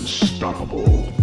unstoppable.